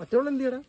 മറ്റവളെന്തിയടാ?